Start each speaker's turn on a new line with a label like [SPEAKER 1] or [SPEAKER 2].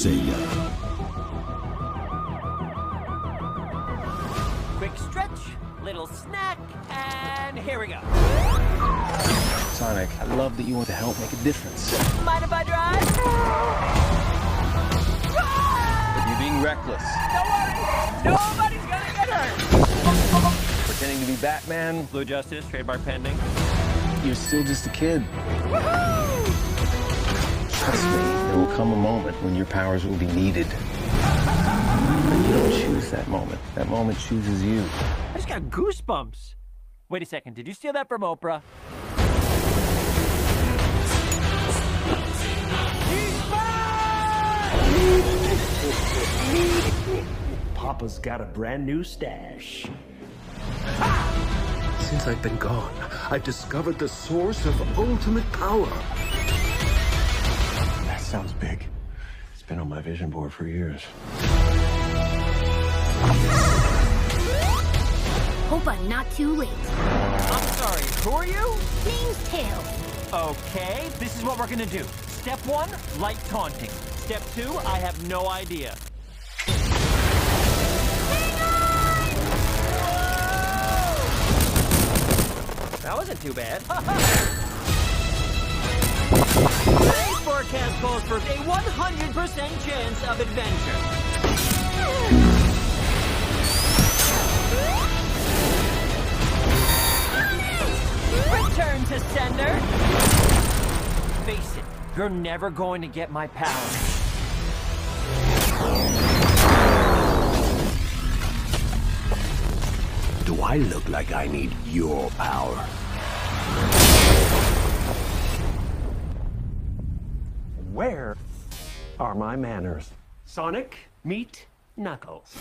[SPEAKER 1] Sega.
[SPEAKER 2] Quick stretch, little snack, and here we go.
[SPEAKER 3] Sonic, I love that you want to help make a difference.
[SPEAKER 2] Mind if I drive?
[SPEAKER 3] You're being reckless.
[SPEAKER 2] Don't worry, nobody's gonna get hurt.
[SPEAKER 3] Pretending to be Batman,
[SPEAKER 2] Blue Justice, trademark pending.
[SPEAKER 3] you're still just a kid. Trust me, there will come a moment when your powers will be needed. But you don't choose that moment. That moment chooses you.
[SPEAKER 2] I just got goosebumps. Wait a second, did you steal that from Oprah?
[SPEAKER 4] Papa's got a brand new stash.
[SPEAKER 5] Since I've been gone, I've discovered the source of ultimate power.
[SPEAKER 6] My vision board for years.
[SPEAKER 7] Hope I'm not too late.
[SPEAKER 2] I'm sorry, who are you?
[SPEAKER 7] Name's Tails.
[SPEAKER 2] Okay, this is what we're gonna do. Step one, light taunting. Step two, I have no idea. That wasn't too bad. Today's forecast calls for a 100% chance of adventure. Return to sender. Face it, you're never going to get my power.
[SPEAKER 6] Do I look like I need your power?
[SPEAKER 4] Where are my manners? Sonic, meet Knuckles.